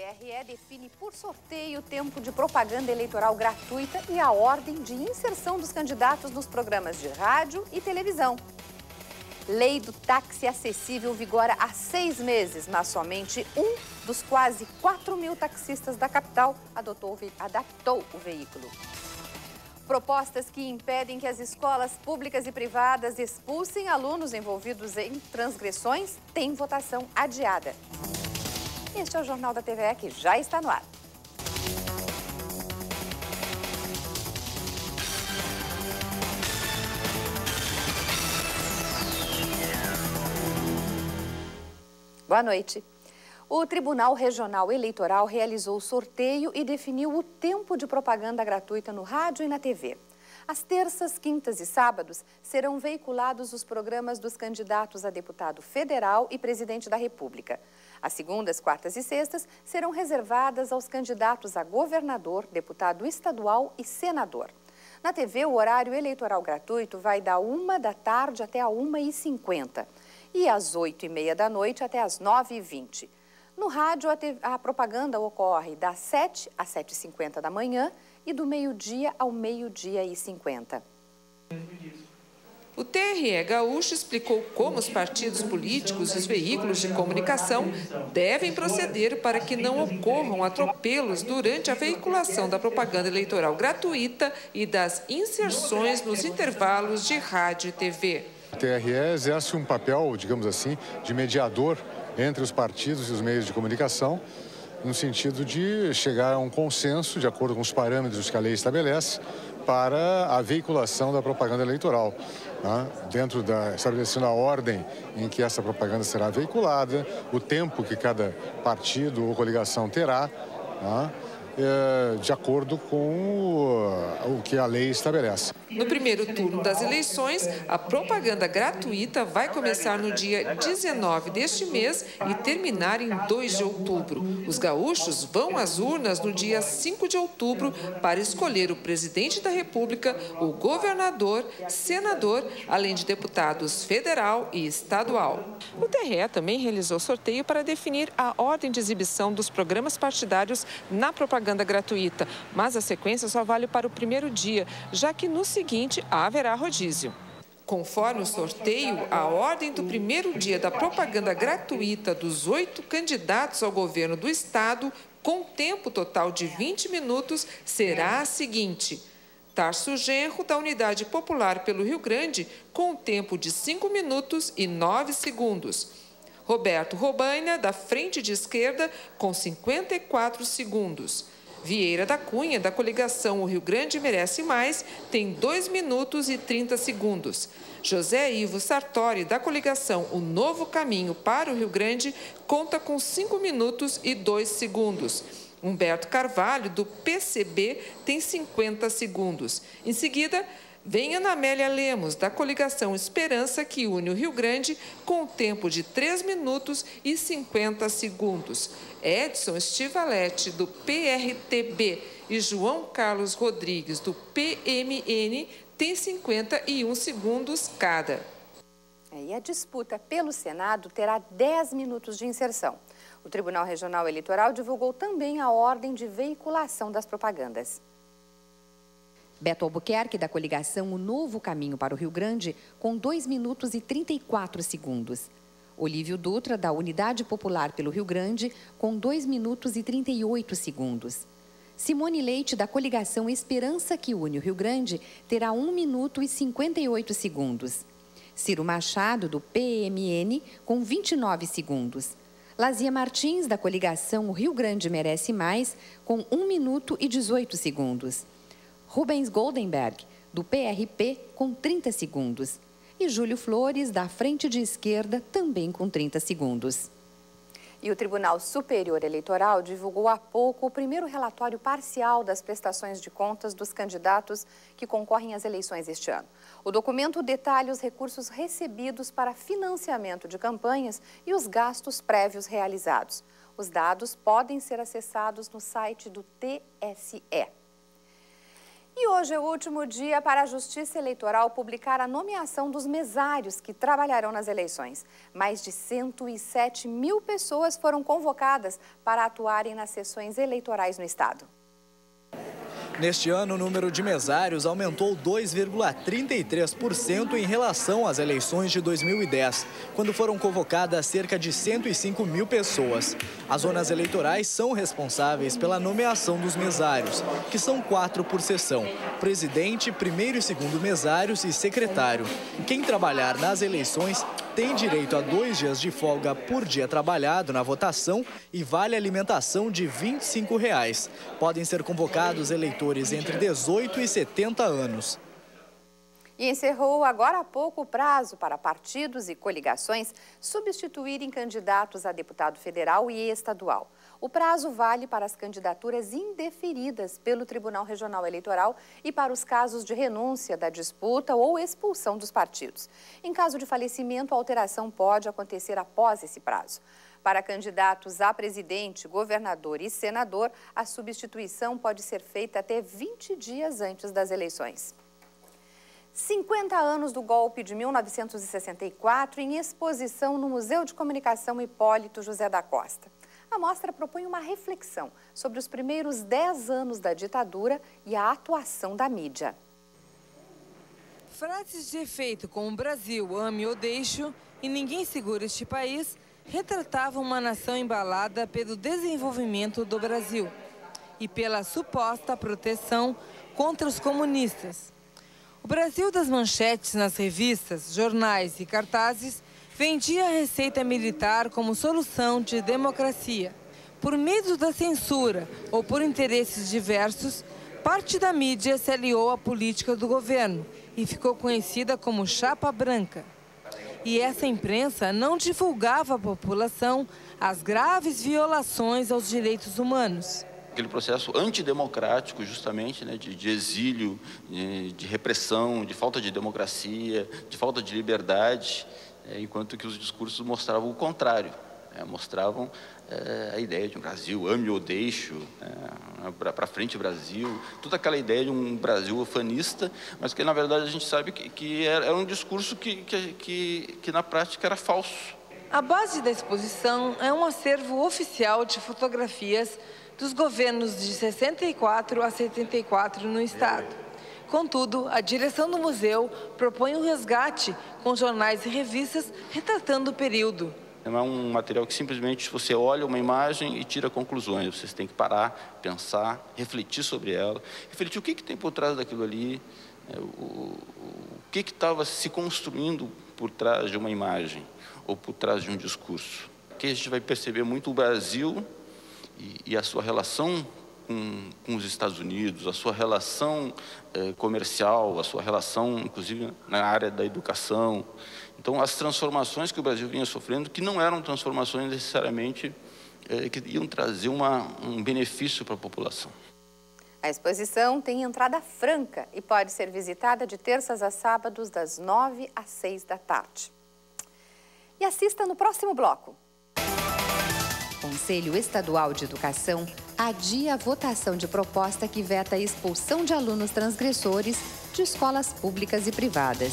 TRE define por sorteio o tempo de propaganda eleitoral gratuita e a ordem de inserção dos candidatos nos programas de rádio e televisão. Lei do táxi acessível vigora há seis meses, mas somente um dos quase 4 mil taxistas da capital adotou, adaptou o veículo. Propostas que impedem que as escolas públicas e privadas expulsem alunos envolvidos em transgressões têm votação adiada. Este é o Jornal da TVE que já está no ar. Boa noite. O Tribunal Regional Eleitoral realizou sorteio e definiu o tempo de propaganda gratuita no rádio e na TV. Às terças, quintas e sábados serão veiculados os programas dos candidatos a deputado federal e presidente da República. As segundas, quartas e sextas serão reservadas aos candidatos a governador, deputado estadual e senador. Na TV, o horário eleitoral gratuito vai da uma da tarde até a 1h50 e às 8h30 da noite até às 9h20. No rádio, a, TV, a propaganda ocorre das 7 às 7h50 da manhã e do meio-dia ao meio-dia e 50. O TRE Gaúcho explicou como os partidos políticos e os veículos de comunicação devem proceder para que não ocorram atropelos durante a veiculação da propaganda eleitoral gratuita e das inserções nos intervalos de rádio e TV. O TRE exerce um papel, digamos assim, de mediador entre os partidos e os meios de comunicação, no sentido de chegar a um consenso, de acordo com os parâmetros que a lei estabelece, para a veiculação da propaganda eleitoral. Né? Dentro da estabelecendo a ordem em que essa propaganda será veiculada, o tempo que cada partido ou coligação terá. Né? É, de acordo com o que a lei estabelece. No primeiro turno das eleições, a propaganda gratuita vai começar no dia 19 deste mês e terminar em 2 de outubro. Os gaúchos vão às urnas no dia 5 de outubro para escolher o presidente da República, o governador, senador, além de deputados federal e estadual. O TRE também realizou sorteio para definir a ordem de exibição dos programas partidários na propaganda gratuita, mas a sequência só vale para o primeiro dia, já que no seguinte haverá rodízio. Conforme o sorteio, a ordem do primeiro dia da propaganda gratuita dos oito candidatos ao governo do Estado, com tempo total de 20 minutos, será a seguinte. Tarso Genro, da Unidade Popular pelo Rio Grande, com tempo de 5 minutos e 9 segundos. Roberto Robaina, da Frente de Esquerda, com 54 segundos. Vieira da Cunha, da coligação O Rio Grande Merece Mais, tem 2 minutos e 30 segundos. José Ivo Sartori, da coligação O Novo Caminho para o Rio Grande, conta com 5 minutos e 2 segundos. Humberto Carvalho, do PCB, tem 50 segundos. Em seguida, vem Ana Amélia Lemos, da coligação Esperança, que une o Rio Grande, com o tempo de 3 minutos e 50 segundos. Edson Stivalete, do PRTB, e João Carlos Rodrigues, do PMN, têm 51 segundos cada. E a disputa pelo Senado terá 10 minutos de inserção. O Tribunal Regional Eleitoral divulgou também a ordem de veiculação das propagandas. Beto Albuquerque, da coligação O Novo Caminho para o Rio Grande, com 2 minutos e 34 segundos. Olívio Dutra, da Unidade Popular pelo Rio Grande, com 2 minutos e 38 segundos. Simone Leite, da coligação Esperança que une o Rio Grande, terá 1 minuto e 58 segundos. Ciro Machado, do PMN, com 29 segundos. Lazia Martins, da coligação O Rio Grande Merece Mais, com 1 minuto e 18 segundos. Rubens Goldenberg, do PRP, com 30 segundos e Júlio Flores, da Frente de Esquerda, também com 30 segundos. E o Tribunal Superior Eleitoral divulgou há pouco o primeiro relatório parcial das prestações de contas dos candidatos que concorrem às eleições este ano. O documento detalha os recursos recebidos para financiamento de campanhas e os gastos prévios realizados. Os dados podem ser acessados no site do TSE. E hoje é o último dia para a Justiça Eleitoral publicar a nomeação dos mesários que trabalharão nas eleições. Mais de 107 mil pessoas foram convocadas para atuarem nas sessões eleitorais no Estado. Neste ano, o número de mesários aumentou 2,33% em relação às eleições de 2010, quando foram convocadas cerca de 105 mil pessoas. As zonas eleitorais são responsáveis pela nomeação dos mesários, que são quatro por sessão: presidente, primeiro e segundo mesários e secretário. Quem trabalhar nas eleições tem direito a dois dias de folga por dia trabalhado na votação e vale alimentação de 25 reais. Podem ser convocados eleitores entre 18 e 70 anos. E encerrou agora há pouco o prazo para partidos e coligações substituírem candidatos a deputado federal e estadual. O prazo vale para as candidaturas indeferidas pelo Tribunal Regional Eleitoral e para os casos de renúncia da disputa ou expulsão dos partidos. Em caso de falecimento, a alteração pode acontecer após esse prazo. Para candidatos a presidente, governador e senador, a substituição pode ser feita até 20 dias antes das eleições. 50 anos do golpe de 1964 em exposição no Museu de Comunicação Hipólito José da Costa. A mostra propõe uma reflexão sobre os primeiros 10 anos da ditadura e a atuação da mídia. Frases de efeito como Brasil, ame ou deixo e ninguém segura este país retratavam uma nação embalada pelo desenvolvimento do Brasil e pela suposta proteção contra os comunistas. O Brasil das manchetes nas revistas, jornais e cartazes vendia a receita militar como solução de democracia. Por medo da censura ou por interesses diversos, parte da mídia se aliou à política do governo e ficou conhecida como Chapa Branca. E essa imprensa não divulgava à população as graves violações aos direitos humanos aquele processo antidemocrático, justamente, né, de, de exílio, de, de, repressão, de falta de democracia, de falta de liberdade, enquanto que os discursos mostravam o contrário. É, mostravam é, a ideia de um Brasil, ame ou deixo, é, para frente Brasil, toda aquela ideia de um Brasil ufanista, mas que na verdade a gente sabe que, que era, um discurso que, que, que, que na prática era falso. A base da exposição é um acervo oficial de fotografias dos governos de 64 a 74 no Estado. Contudo, a direção do museu propõe um resgate com jornais e revistas retratando o período. Não é um material que simplesmente você olha uma imagem e tira conclusões. Vocês têm que parar, pensar, refletir sobre ela, refletir o que, que tem por trás daquilo ali, é, o, o que estava se construindo por trás de uma imagem ou por trás de um discurso. Aqui a gente vai perceber muito o Brasil e, e a sua relação com, com, os Estados Unidos, a sua relação eh, comercial, a sua relação, inclusive, na área da educação. Então, as transformações que o Brasil vinha sofrendo, que não eram transformações necessariamente eh, que iam trazer uma, um benefício para a população. A exposição tem entrada franca e pode ser visitada de terças a sábados, das 9 às 6 da tarde. E assista no próximo bloco. Conselho Estadual de Educação adia a votação de proposta que veta a expulsão de alunos transgressores de escolas públicas e privadas.